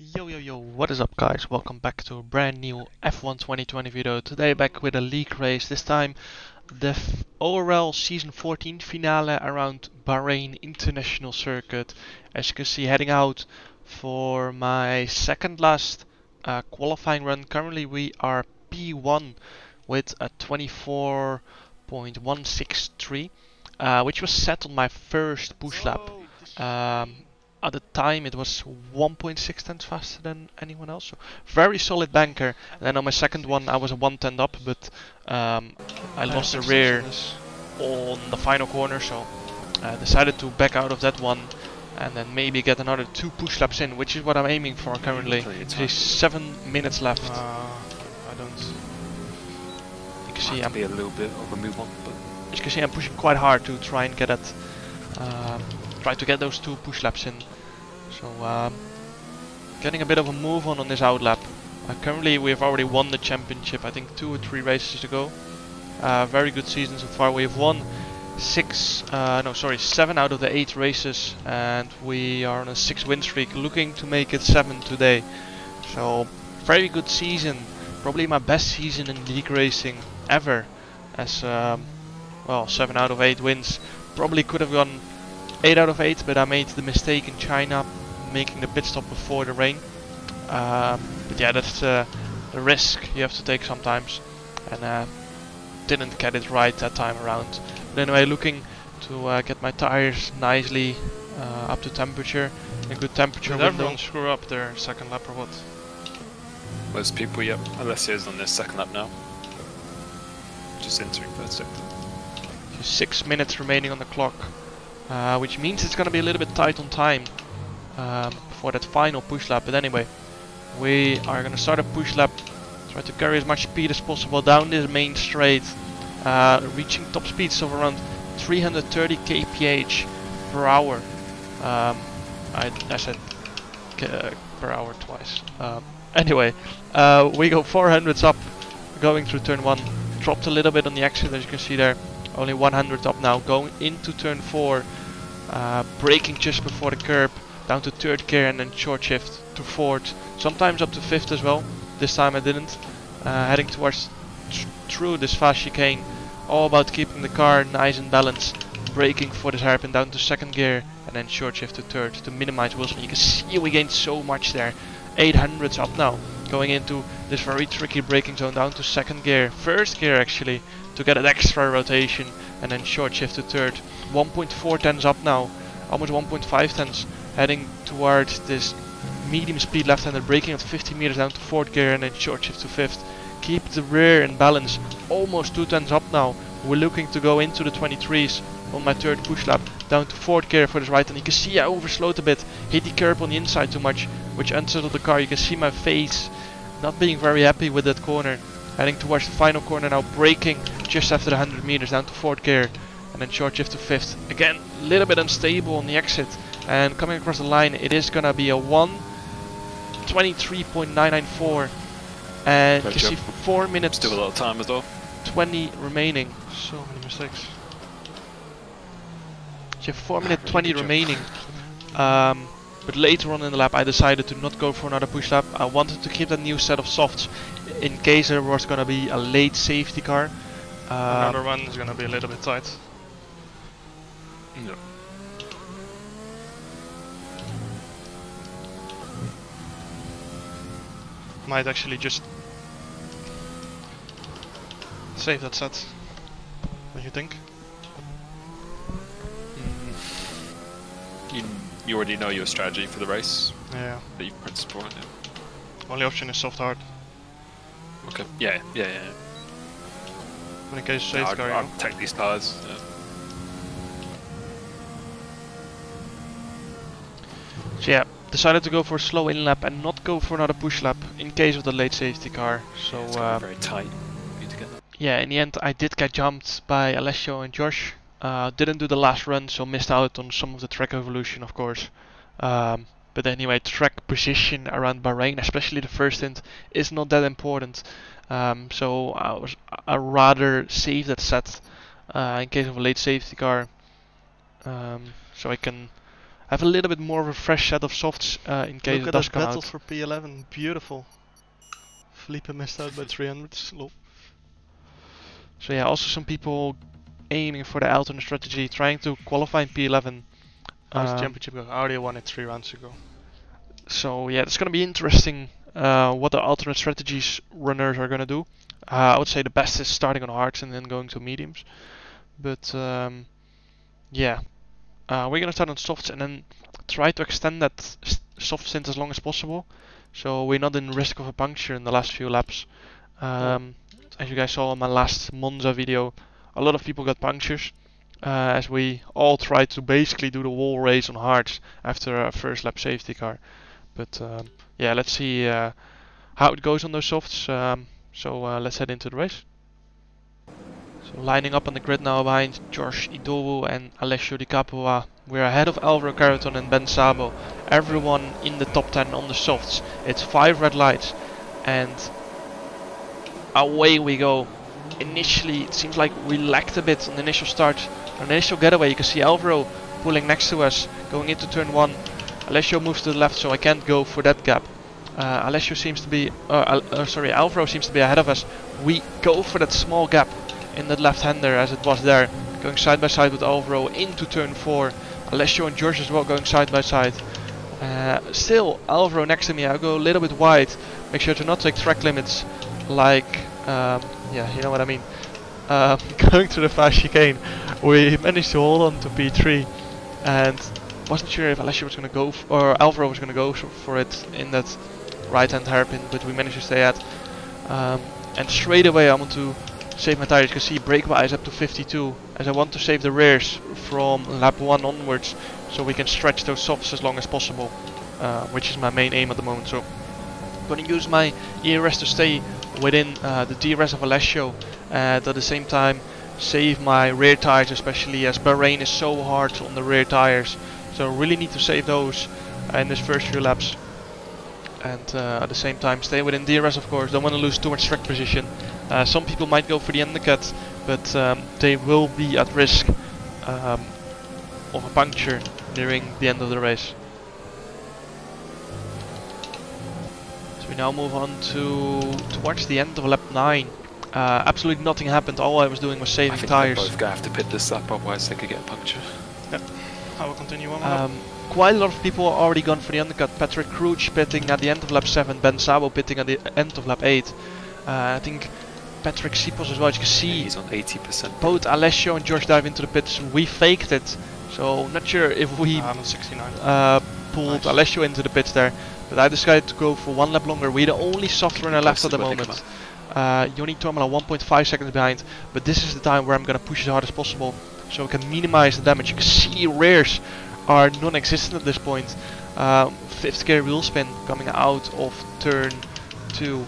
Yo yo yo, what is up guys? Welcome back to a brand new F1 2020 video. Today back with a league race, this time the F ORL Season 14 finale around Bahrain International Circuit. As you can see heading out for my second last uh, qualifying run. Currently we are P1 with a 24.163 uh, which was set on my first push lap. Um, at the time it was 1.6 times faster than anyone else. So very solid banker. And then on my second one I was a 110 up, but um, I lost the rear on the final corner, so I decided to back out of that one and then maybe get another two push laps in, which is what I'm aiming for currently. There's seven minutes left. Uh, I don't. You can see I'm, be a little bit of a move on, but you can see I'm pushing quite hard to try and get that, um, try to get those two push laps in. So um, getting a bit of a move on on this out lap. Uh, currently we've already won the championship. I think two or three races to go. Uh, very good season so far. We've won six, uh, no sorry, seven out of the eight races, and we are on a six win streak, looking to make it seven today. So very good season. Probably my best season in league racing ever. As um, well, seven out of eight wins. Probably could have gone eight out of eight, but I made the mistake in China, making the pit stop before the rain. Um, but yeah, that's uh, the risk you have to take sometimes, and uh, didn't get it right that time around. But anyway, looking to uh, get my tires nicely uh, up to temperature, a good temperature Did window. everyone screw up their second lap or what? most people, yep. Alessio's on this second lap now. Just entering third sector. Six minutes remaining on the clock, uh, which means it's gonna be a little bit tight on time um, for that final push lap. But anyway, we are gonna start a push lap, try to carry as much speed as possible down this main straight, uh, reaching top speeds of around 330 kph per hour. Um, I, I said k- per hour twice. Um, anyway, uh, we go 400s up, going through turn one. Dropped a little bit on the exit, as you can see there. Only 100 up now, going into turn 4, uh, braking just before the curb, down to third gear and then short shift to fourth, sometimes up to fifth as well. This time I didn't. Uh, heading towards through this fast chicane, all about keeping the car nice and balanced, braking for this hairpin down to second gear and then short shift to third to minimize wheelspin. You can see we gained so much there. 800s up now, going into this very tricky braking zone down to second gear, first gear actually, to get an extra rotation and then short shift to third. 1.4 tens up now, almost 1.5 tens, heading towards this medium speed left-hander braking at 50 meters down to fourth gear and then short shift to fifth. Keep the rear in balance, almost 2 tens up now. We're looking to go into the 23s on my third push lap, down to fourth gear for this right, and you can see I overslowed a bit, hit the curb on the inside too much, which unsettled the car. You can see my face not being very happy with that corner. Heading towards the final corner now, braking just after the 100 meters down to fourth gear and then short shift to fifth. Again, a little bit unstable on the exit and coming across the line, it is gonna be a 123.994 and you Great can see 4 minutes Still a lot of time as well. 20 remaining. So many mistakes. You have 4 minute 20 remaining. Um, but later on in the lap I decided to not go for another push lap. I wanted to keep that new set of softs in case there was gonna be a late safety car. Another one is gonna be a little bit tight. Yeah. Might actually just save that set. What do you think? Mm. You, you already know your strategy for the race Yeah. that you principle on it. Only option is soft hard. Okay. Yeah, yeah, yeah. In case of No, safety I'd, car. I'd take these tires. Yeah. So yeah, decided to go for a slow in lap and not go for another push lap in case of the late safety car. So It's uh, very tight. You need to get that. yeah, in the end I did get jumped by Alessio and Josh. Uh, didn't do the last run, so missed out on some of the track evolution, of course. Um, but anyway, track position around Bahrain, especially the first stint, is not that important. Um, so I was I rather save that set uh, in case of a late safety car, um, so I can have a little bit more of a fresh set of softs uh, in case Look it at does that come battle out. for P11. Beautiful. Felipe missed out by 300. Lol. So yeah, also some people aiming for the alternate strategy, trying to qualify in P11. How's the Um, championship going? I already won it three rounds ago. So yeah, it's gonna be interesting uh, what the alternate strategies runners are gonna do. Uh, I would say the best is starting on hards and then going to mediums. But um, yeah, uh, we're gonna start on softs and then try to extend that soft stint as long as possible. So we're not in risk of a puncture in the last few laps. Um, as you guys saw in my last Monza video, a lot of people got punctures. Uh, as we all tried to basically do the wall race on hards after a first lap safety car. But um, yeah, let's see uh, how it goes on those softs. Um, so uh, let's head into the race. So lining up on the grid now behind Josh Idowu and Alessio Di Capua. We're ahead of Alvaro Carreton and Ben Sabo. Everyone in the top 10 on the softs. It's five red lights and away we go. Initially it seems like we lacked a bit on the initial start. The initial getaway you can see Alvaro pulling next to us going into turn 1 Alessio moves to the left, so I can't go for that gap. Uh, Alessio seems to be, uh, uh, sorry, Alvaro seems to be ahead of us. We go for that small gap in that left-hander as it was there, going side by side with Alvaro into turn four. Alessio and George as well going side by side. Uh, still, Alvaro next to me. I go a little bit wide. Make sure to not take track limits, like, um, yeah, you know what I mean. Um, going through the fast chicane, we managed to hold on to P3, and wasn't sure if Alessio was going to go or Alvaro was going to go for it in that right hand hairpin, but we managed to stay at. Um, and straight away I want to save my tires. You can see brake wise up to 52, as I want to save the rears from lap 1 onwards, so we can stretch those softs as long as possible, uh, which is my main aim at the moment. So I'm going to use my ERS to stay within uh, the DRS of Alessio, and at the same time save my rear tires, especially as Bahrain is so hard on the rear tires. So really need to save those in this first few laps. And uh, at the same time stay within DRS of course, don't want to lose too much track position. Uh, some people might go for the undercut, but um, they will be at risk um, of a puncture nearing the end of the race. So we now move on to towards the end of lap 9. Uh, absolutely nothing happened, all I was doing was I saving think tires. they're both gonna have to pit this up, otherwise they could get a puncture. I will continue on. my. Um, quite a lot of people are already gone for the undercut. Patrick Crouch pitting at the end of lap 7, Ben Sabo pitting at the end of lap 8. Uh, I think Patrick Sipos as well, as you can see, He's on 80%. both Alessio and George dive into the pits. We faked it, so not sure if we I'm on 69. uh, pulled Nice. Alessio into the pits there. But I decided to go for one lap longer. We're the only soft runner left at the Close to moment. Uh, Joni Tormala 1.5 seconds behind, but this is the time where I'm gonna push as hard as possible, so we can minimize the damage. You can see rears are non-existent at this point. Um, fifth gear wheel spin coming out of turn two.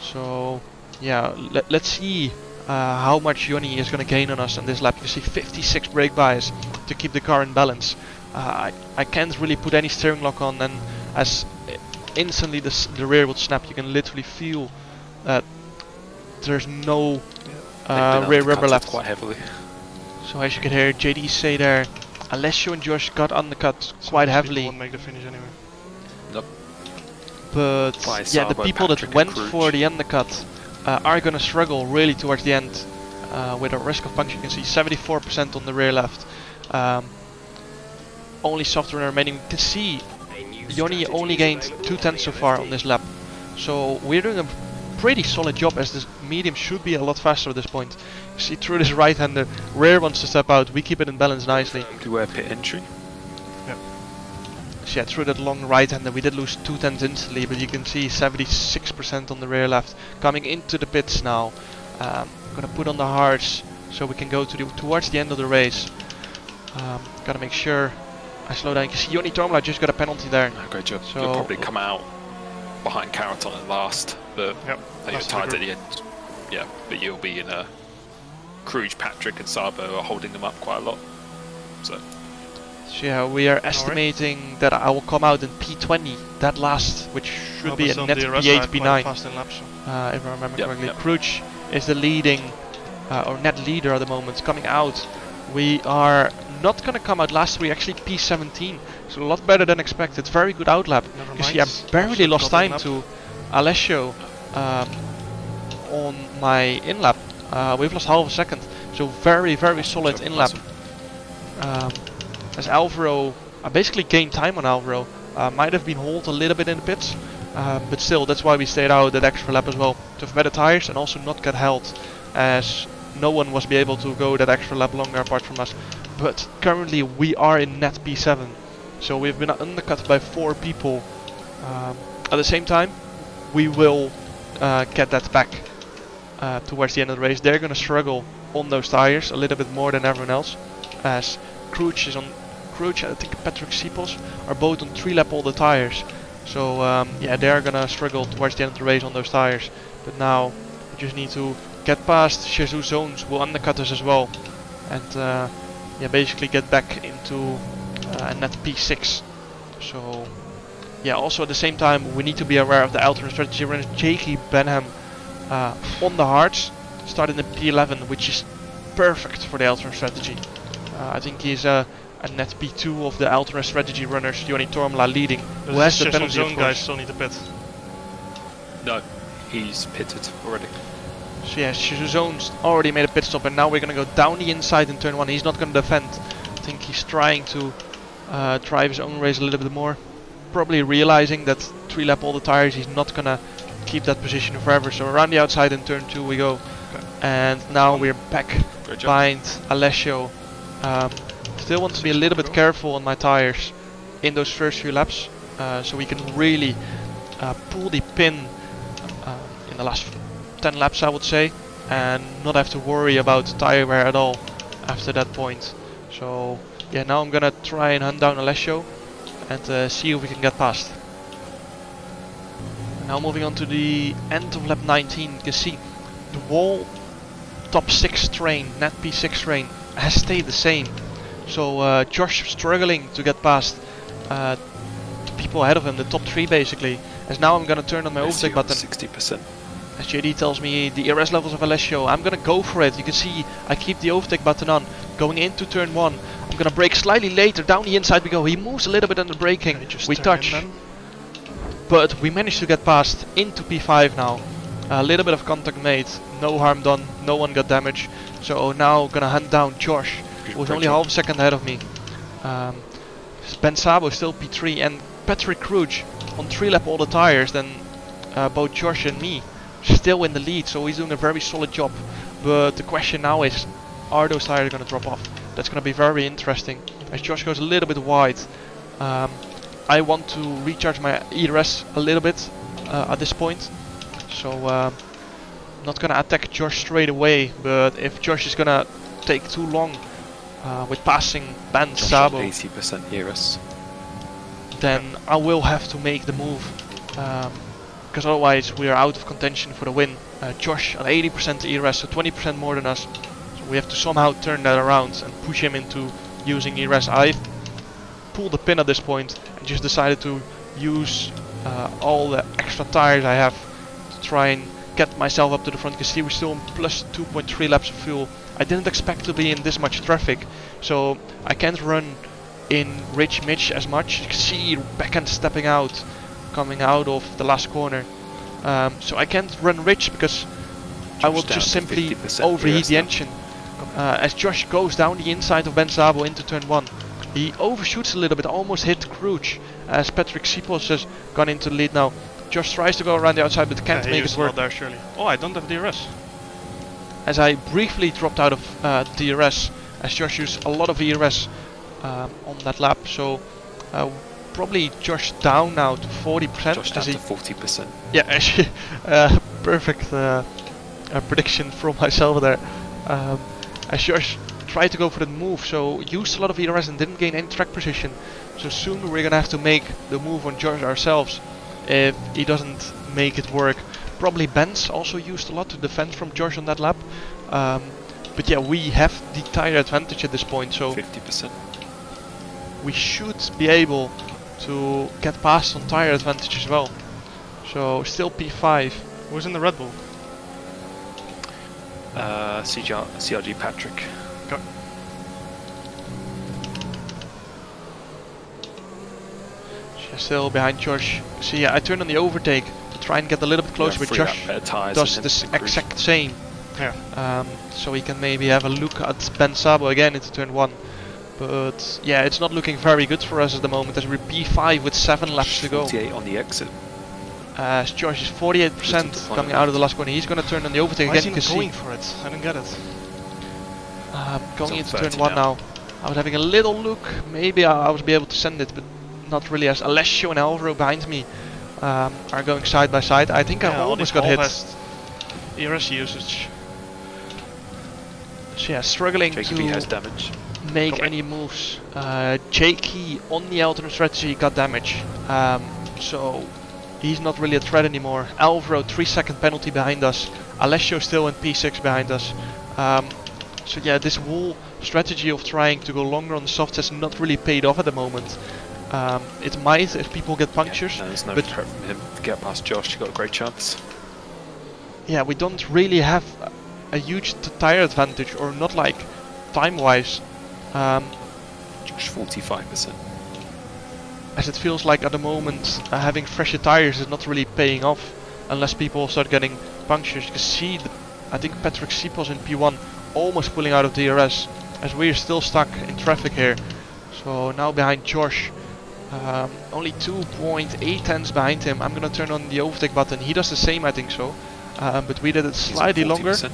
So yeah, let, let's see uh, how much Joni is gonna gain on us on this lap. You see 56 brake bias to keep the car in balance. Uh, I, I can't really put any steering lock on, and as instantly the, the rear would snap, you can literally feel that there's no uh, been rear rubber left. quite heavily. So as you can hear JD say there, Alessio and Josh got undercut Some quite of these heavily, Won't make the finish anyway. Nope. but By yeah, the people Patrick that went for the undercut uh, are gonna struggle really towards the end uh, with a risk of puncture. You can see 74% on the rear left. Um, only soft runner remaining. You can see Yoni only gained two tenths so far on this lap. So we're doing a pretty solid job as this medium should be a lot faster at this point. You see through this right hander, rear wants to step out, we keep it in balance nicely. Beware pit entry. So yeah, through that long right hander we did lose two tenths instantly, but you can see 76% on the rear left. Coming into the pits now. Um, gonna put on the hards so we can go to the towards the end of the race. Um, gotta make sure I slow down. You can see Joni Tormala just got a penalty there. Oh, great job. So- You'll probably come out behind Carreton at last, but Yep. you're that's tired at the end. Yeah, but you'll be in a Crouch, Patrick, and Sabo are holding them up quite a lot. So So yeah, we are estimating that I will come out in P20, that last, which should Oh, be a net DRS P8, are quite P9, Fast in laps. so- uh, if I remember Yep, correctly. yep. Crouch is the leading, uh, or net leader at the moment, coming out. We are not gonna come out last, we actually P17, So a lot better than expected. Very good outlap. Never You see, I barely lost time that to Alessio um, on my in lap. Uh, we've lost half a second. So very, very solid So in lap. Um, as Alvaro, I basically gained time on Alvaro. Uh, might have been hauled a little bit in the pits, uh, but still, that's why we stayed out that extra lap as well to have better tires and also not get held, as no one was be able to go that extra lap longer apart from us. But currently, we are in net P7, so we've been undercut by four people. Um, at the same time, we will uh, get that back uh, towards the end of the race. They're gonna struggle on those tires a little bit more than everyone else, as Crouch is on Crouch, I think Patrick Sipos are both on three lap all the tires. So um, yeah, they're gonna struggle towards the end of the race on those tires. But now we just need to get past Jesus zones, will undercut us as well, and uh, yeah, basically get back into uh, net P6. So yeah, also at the same time we need to be aware of the alternate strategy runner Jakey Benham uh, on the hards, starting in P11, which is perfect for the alternate strategy. Uh, I think he's uh, a net P2 of the alternate strategy runners, Joni Tormala leading, who has the There's penalty of zone guys course. still need to pit. No, he's pitted already. So yeah, Shizuzone's already made a pit stop and now we're gonna go down the inside in turn 1. He's not gonna defend. I think he's trying to uh, drive his own race a little bit more. Probably realizing that 3 lap all the tires, he's not gonna keep that position forever. So around the outside in turn 2 we go. And now we're back behind Alessio. Um, still want to be a little bit careful on my tires in those first few laps, uh, so we can really uh, pull the pin uh, in the last 10 laps, I would say, and not have to worry about tire wear at all after that point. So yeah, now I'm gonna try and hunt down Alessio and uh, see if we can get past. Now moving on to the end of lap 19, you can see the wall top 6 train, net P6 train, has stayed the same. So uh, Josh struggling to get past uh, the people ahead of him, the top 3 basically. As now I'm gonna turn on my overtake button. Sixty percent. As JD tells me the ERS levels of Alessio, I'm gonna go for it. You can see I keep the overtake button on. Going into turn 1. I'm gonna brake slightly later, down the inside we go. He moves a little bit under braking. Can you just We touch. But we managed to get past into P5 now. A little bit of contact made, no harm done, no one got damaged. So now gonna hunt down Josh, who's only half a second ahead of me. Um, ben Sabo still P3 and Patrick Crouch on 3 lap all the tires, then uh, both Josh and me still in the lead, so he's doing a very solid job. But the question now is, are those tires gonna drop off? That's gonna be very interesting. As Josh goes a little bit wide, um, I want to recharge my ERS a little bit uh, at this point. So um, not gonna attack Josh straight away, but if Josh is gonna take too long uh, with passing Ben Sabo, Eighty percent ERS. then I will have to make the move. Because otherwise we are out of contention for the win. Uh, Josh at 80% ERS, so 20% more than us. We have to somehow turn that around and push him into using ERS. I pulled the pin at this point and just decided to use uh, all the extra tires I have to try and get myself up to the front. You can see we're still on plus 2.3 laps of fuel. I didn't expect to be in this much traffic, so I can't run in rich mix as much. You can see backhand stepping out, coming out of the last corner. Um, so I can't run Rich because I will just simply overheat the engine. Uh, as Josh goes down the inside of Ben Sabo into turn 1. He overshoots a little bit, almost hit Crouch as Patrick Sipos has gone into the lead now. Josh tries to go around the outside but can't Yeah, make was it work there surely. Oh, I don't have DRS. as I briefly dropped out of uh, DRS as Josh used a lot of ERS um, on that lap so uh, probably Josh down now to 40% Josh down he to forty percent. yeah actually uh, perfect uh, uh, prediction from myself there um, as Josh tried to go for the move so used a lot of ERS and didn't gain any track position. So soon we're gonna have to make the move on George ourselves if he doesn't make it work. Probably Bence also used a lot to defend from George on that lap. Um, but yeah we have the tire advantage at this point so Fifty percent. we should be able to get past on tire advantage as well. So still P5 Who's in the Red Bull? Uh, CGR, CRG Patrick. still behind Josh. So yeah, I turn on the overtake to try and get a little bit closer, but Josh does this exact same. Yeah. Um, so we can maybe have a look at Ben Sabo again into turn one. But yeah, it's not looking very good for us at the moment as we're P5 with 7 laps to go. on the exit. Uh, Josh is 48% coming out of the last corner. He's going to turn on the overtake Why again. is he You not can going see for it? I don't get it. um, going It's into turn 30 one now. now. I was having a little look. Maybe I, I was be able to send it, but not really. As Alessio and Alvaro behind me um, are going side by side. I think I Yeah, all almost this got hit. Volvest ERS usage. So yeah, struggling JKB has to damage. make Copy. any moves. Uh, Jakey on the alternate strategy got damage. Um, so he's not really a threat anymore. Alvaro, 3 second penalty behind us. Alessio still in P6 behind us. Um, so yeah, this whole strategy of trying to go longer on the softs has not really paid off at the moment. Um, it might if people get punctures. Yeah, no, there's no but- threat from him to get past Josh. You got a great chance. Yeah, we don't really have a- a huge tire advantage, or not like time-wise. Um, Josh 45%. As it feels like at the moment uh, having fresher tires is not really paying off unless people start getting punctures. You can see, the, I think Patrick Sipos in P1 almost pulling out of DRS as we're still stuck in traffic here. So now behind Josh, um, only 2.8 tenths behind him. I'm gonna turn on the overtake button. He does the same, I think so. Um, but we did it slightly longer, 40%.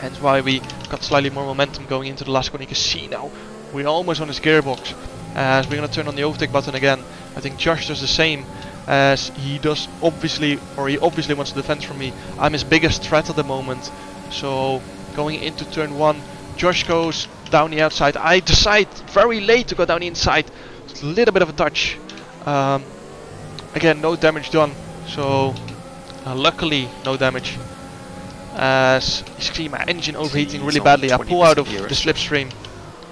hence why we got slightly more momentum going into the last corner. You can see now we're almost on his gearbox. As we're gonna turn on the overtake button again. I think Josh does the same as he does obviously, or he obviously wants to defend from me. I'm his biggest threat at the moment. So going into turn one, Josh goes down the outside. I decide very late to go down the inside. It's a little bit of a touch. Um, again, no damage done. So uh, luckily, no damage. As you see my engine overheating really badly, I pull out of the slipstream.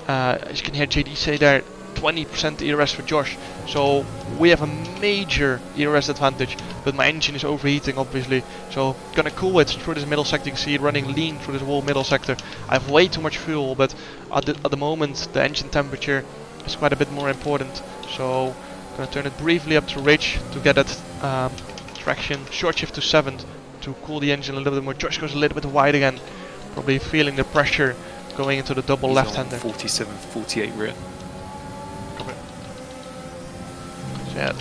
Uh, as you can hear JD say there, 20% ERS for Josh. So we have a major ERS advantage, but my engine is overheating obviously. So gonna cool it through this middle sector. You can see it running lean through this whole middle sector. I have way too much fuel, but at the, at the moment the engine temperature is quite a bit more important. So gonna turn it briefly up to rich to get that um, traction. Short shift to 7th to cool the engine a little bit more. Josh goes a little bit wide again, probably feeling the pressure going into the double He's left-hander. 47, 48 rear. Yeah,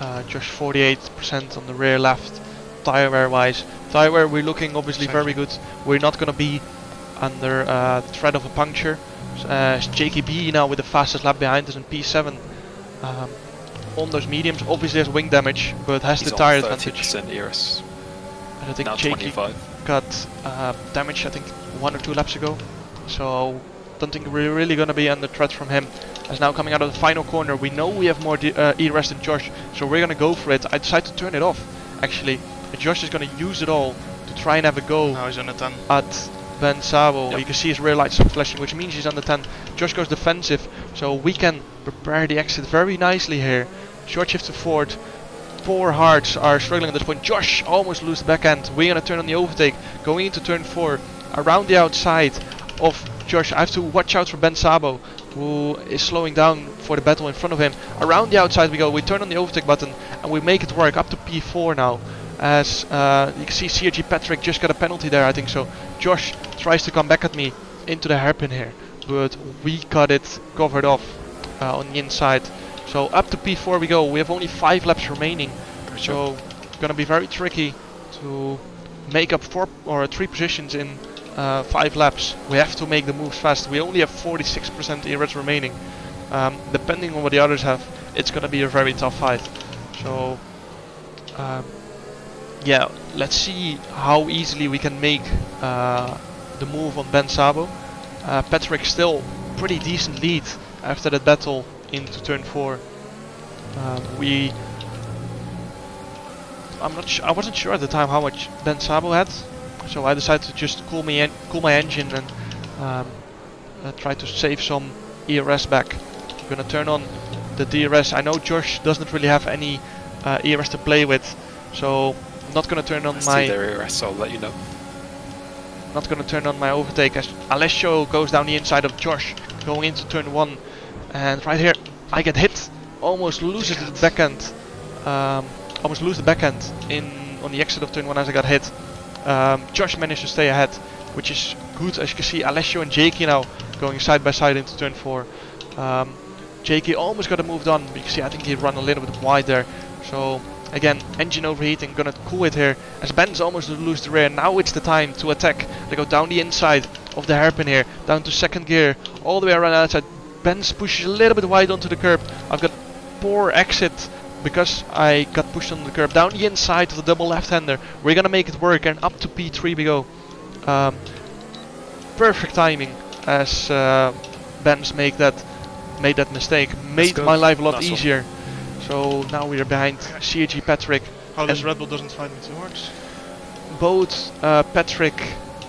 uh, Josh 48% on the rear left, tire wear wise. Tire wear we're looking obviously very good. We're not gonna be under uh, threat of a puncture. Uh, JKB now with the fastest lap behind us in P7. Um, on those mediums, obviously has wing damage, but has He's the 30% advantage. ERS. And I think Now JK got uh, damage I think one or two laps ago. So don't think we're really gonna be under threat from him. As now coming out of the final corner, we know we have more uh, ERS than Josh, so we're gonna go for it. I decided to turn it off actually. And Josh is gonna use it all to try and have a go Now he's on a 10. at Ben Sabo. Yep. You can see his rear lights flashing, which means he's under 10. Josh goes defensive, so we can prepare the exit very nicely here. Short shift to Ford. Four hearts are struggling at this point. Josh almost lose the back end. We're gonna turn on the overtake, going into turn four, around the outside of Josh. I have to watch out for Ben Sabo, who is slowing down for the battle in front of him. Around the outside we go. We turn on the overtake button and we make it work up to P4 now. As uh, you can see, CRG Patrick just got a penalty there, I think so. Josh tries to come back at me into the hairpin here, but we got it covered off uh, on the inside. So up to P4 we go. We have only five laps remaining, so gonna be very tricky to make up four or three positions in uh, five laps. We have to make the moves fast. We only have 46% ERS remaining. Um, depending on what the others have, it's gonna be a very tough fight. So um, yeah, let's see how easily we can make uh, the move on Ben Sabo. Uh, Patrick still pretty decent lead after that battle into turn four. Um, we, I'm not, I wasn't sure at the time how much Ben Sabo had, so I decided to just cool me, cool my engine and um, uh, try to save some ERS back. I'm gonna turn on the DRS. I know Josh doesn't really have any uh, ERS to play with, so I'm not gonna turn on Let's my ERS, I'll let you know. not gonna turn on my overtake as Alessio goes down the inside of Josh going into turn one and right here I get hit almost loses the back end, um, almost lose the back end in on the exit of turn one as I got hit. Um, Josh managed to stay ahead, which is good. As you can see, Alessio and Jakey now going side by side into turn four. Um, Jakey almost got it moved on. but You can see, I think he ran a little bit wide there. So again, engine overheating, gonna cool it here. As Ben's almost to lose the rear, now it's the time to attack. They go down the inside of the hairpin here, down to second gear, all the way around outside. Bence pushes a little bit wide onto the curb. I've got poor exit because I got pushed on the curb down the inside of the double left-hander. We're gonna make it work and up to P3 we go. Um, perfect timing as uh, Bence make that made that mistake. Made my life a lot easier. So now we are behind CG Patrick. How this Red Bull doesn't find me too hard. Both uh, Patrick,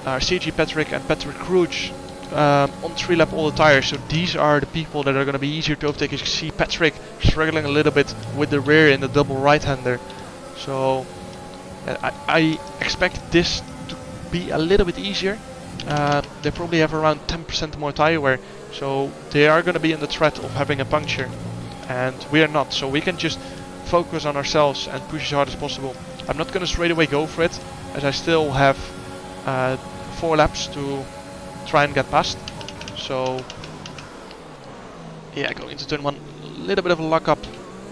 uh, CG Patrick and Patrick Crouch um, on three lap all the tires. So these are the people that are going to be easier to overtake. As you see Patrick struggling a little bit with the rear in the double right-hander. So uh, I, I expect this to be a little bit easier. Uh, they probably have around 10% more tire wear. So they are going to be in the threat of having a puncture. And we are not. So we can just focus on ourselves and push as hard as possible. I'm not going to straight away go for it. As I still have uh, four laps to try and get past. So yeah, going into turn one, a little bit of a lock up.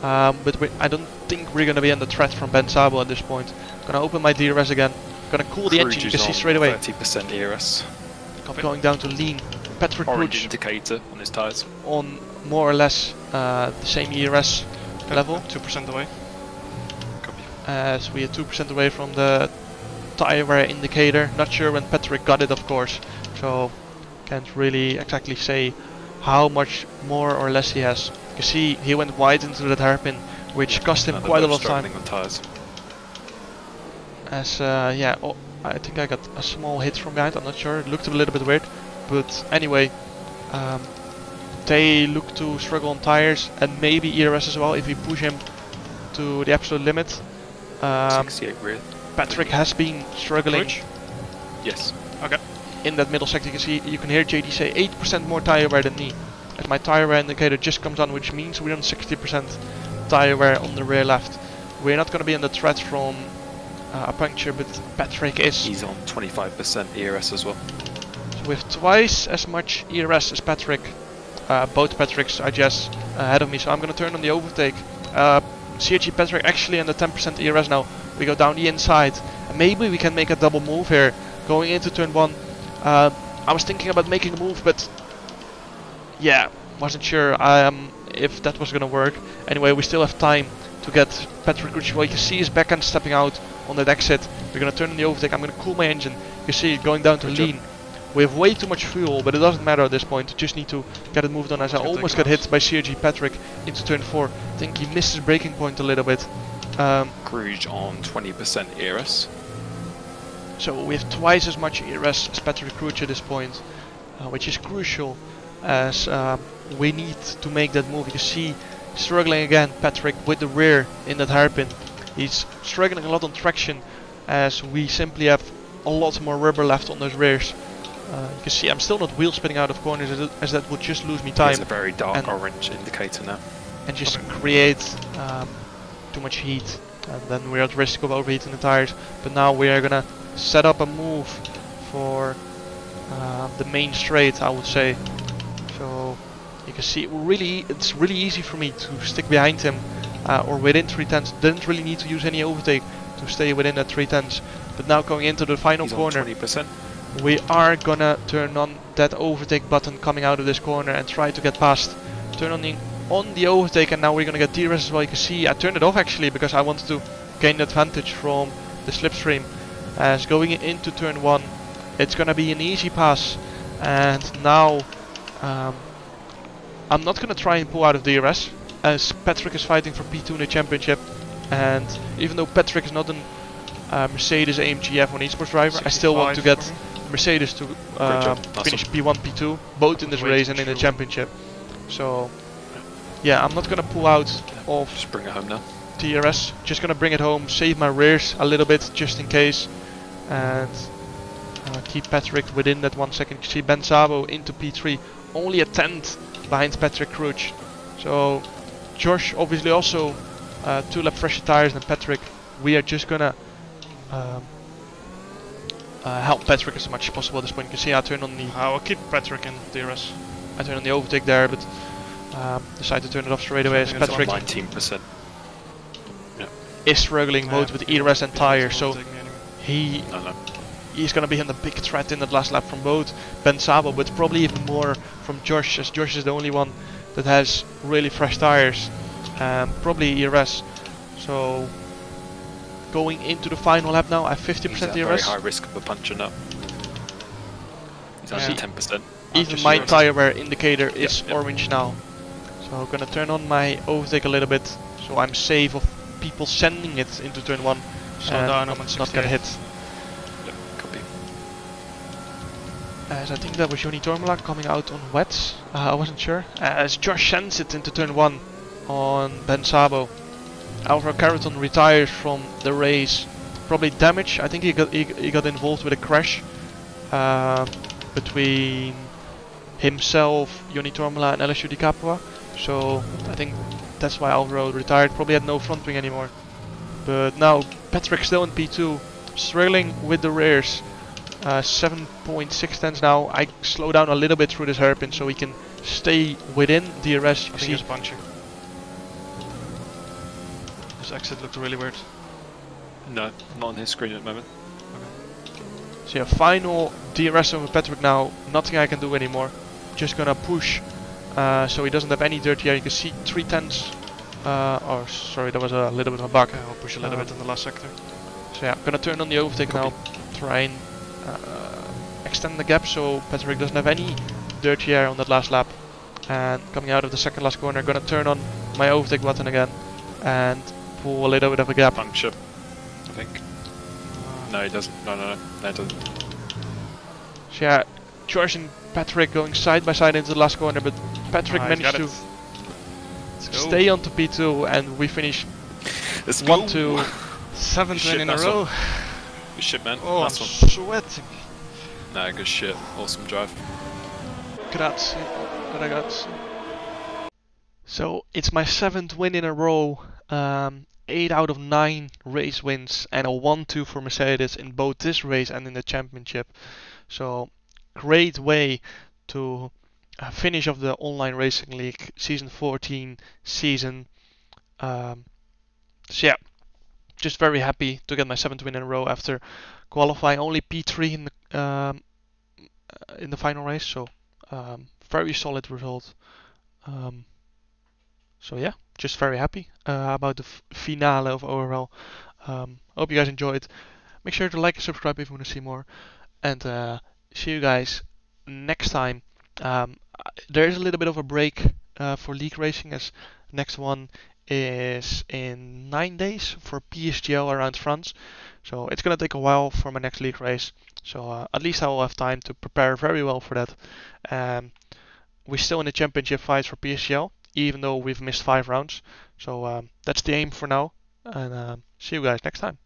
Um, but we, I don't think we're gonna be under threat from Ben Sabo at this point. Gonna open my DRS again. Gonna cool the engine. You can see straight away. 30% ERS. Going down to lean. Patrick Orange Crouch indicator on his tyres. on more or less uh, the same ERS level. Two percent away. Copy. as we are 2% away from the tire wear indicator. Not sure when Patrick got it, of course, so can't really exactly say how much more or less he has. You see, he went wide into that hairpin, which cost him quite a lot of time. on tyres. As uh, yeah, oh, I think I got a small hit from behind. I'm not sure. It looked a little bit weird, but anyway, um, they look to struggle on tires and maybe ERS as well if we push him to the absolute limit. Um, 68 rear. Patrick has been struggling? Yes. In that middle sector. You can see, you can hear JD say 8% more tire wear than me. As my tire wear indicator just comes on, which means we're on 60% tire wear on the rear left. We're not going to be under threat from uh, a puncture, but Patrick is He's on 25% ERS as well. with twice as much ERS as Patrick. Uh, both Patricks are just ahead of me, so I'm going to turn on the overtake. Uh, Patrick actually under 10% ERS now. We go down the inside. And maybe we can make a double move here, going into turn one. Uh, I was thinking about making a move, but yeah, wasn't sure um, if that was going to work. Anyway, we still have time to get Patrick Gucci. Well, you can see his backhand stepping out on that exit. We're going to turn in the overtake. I'm going to cool my engine. You see it going down to Good job. lean. We have way too much fuel, but it doesn't matter at this point. Just need to get it moved on as I Let's almost got hit by CRG Patrick into turn 4. I think he missed his breaking point a little bit. Um, Cruise on 20% ERS. So we have twice as much ERS as Patrick Crouch at this point, uh, which is crucial as um, we need to make that move. You see struggling again, Patrick with the rear in that hairpin. He's struggling a lot on traction as we simply have a lot more rubber left on those rears. Uh, you can see I'm still not wheel spinning out of corners as, as that would just lose me time There's a very dark and- orange indicator now. and just create um, too much heat and then we're at risk of overheating the tires but now we are gonna set up a move for um, the main straight I would say so you can see really it's really easy for me to stick behind him uh, or within 3 tenths didn't really need to use any overtake to stay within that 3 tenths but now going into the final He's corner on 20%. we are gonna turn on that overtake button coming out of this corner and try to get past. Turn on the on the overtake and now we're gonna get DRS as well. You can see I turned it off actually because I wanted to gain advantage from the slipstream. As going into turn one, it's gonna be an easy pass, and now um, I'm not gonna try and pull out of the DRS as Patrick is fighting for P2 in the championship, and even though Patrick is not an uh, Mercedes AMG F1 esports driver, I still want to get. Mercedes to uh, finish P1, P2, both in this race and in the championship. So, yeah, I'm not gonna pull out of Just bring it home now. DRS. Just gonna bring it home, save my rears a little bit just in case, and uh, keep Patrick within that one second. You see Ben Sabo into P3, only a tenth behind Patrick Crouch. So Josh obviously also uh, two lap fresher tires than Patrick. We are just gonna um, uh, help Patrick as much as possible at this point. You can see I turn on the I will keep Patrick in DRS. I turn on the overtake there, but um, decide to turn it off straight away as It's Patrick 19%. is struggling both with ERS and tire, so Overtake me anyway. He he's gonna be under big threat in that last lap from both Ben Sabo, but probably even more from Josh, as Josh is the only one that has really fresh tires, um, probably ERS. So going into the final lap now, I have 50% He's at very high risk of a puncture up. He's only 10%. Even my ERS. tire wear indicator is yep. orange now. So I'm gonna turn on my overtake a little bit, so I'm safe of people sending it into turn one. Down, not, I'm on not get 68. hit. Copy. As I think that was Joni Tormala coming out on wets. Uh, I wasn't sure. As Josh sends it into turn one on Ben Sabo. Alvaro Carreton retires from the race. Probably damage. I think he got he, he got involved with a crash uh, between himself, Joni Tormala, and Alessio Di Capua. So I think that's why Alvaro retired. Probably had no front wing anymore. But now Patrick still in P2, struggling with the rears. Uh, 7.6 tenths now. I slow down a little bit through this hairpin so we can stay within DRS. You I can think see he's punching. This exit looked really weird. No, not on his screen at the moment. So yeah, final DRS over Patrick now. Nothing I can do anymore. Just gonna push uh, so he doesn't have any dirty air. You can see three tenths. Uh, oh, sorry, that was a little bit of a bug. I'll push a little Um, bit in the last sector. So yeah, I'm gonna turn on the overtake now. Try and uh, extend the gap so Patrick doesn't have any dirty air on that last lap. And coming out of the second last corner, gonna turn on my overtake button again and pull a little bit of a gap. Puncture, I think. Uh, No, he doesn't. No, no, no. No, he doesn't. So yeah, George and Patrick going side by side into the last corner, but Patrick ah, he's managed to it. Let's to P2 and we finish Let's one go. two. Seventh Shit, win in a row. one. Good shit, man. Oh, I'm one. sweating. Nah, good shit. Awesome drive. Grazie, ragazzi. So it's my seventh win in a row. Um, eight out of nine race wins and a 1-2 for Mercedes in both this race and in the championship. So great way to finish of the online racing league season 14 season. Um, so yeah, just very happy to get my seventh win in a row after qualifying only P3 in the um, uh, in the final race. So um, very solid result. Um, so yeah, just very happy uh, about the finale of ORL. Um, hope you guys enjoyed. Make sure to like and subscribe if you want to see more. And uh, see you guys next time. Um, uh, there is a little bit of a break uh, for league racing as next one is in nine days for PSGL around France. So it's gonna take a while for my next league race. So uh, at least I will have time to prepare very well for that. Um, we're still in the championship fights for PSGL, even though we've missed five rounds. So um, that's the aim for now. And um, see you guys next time.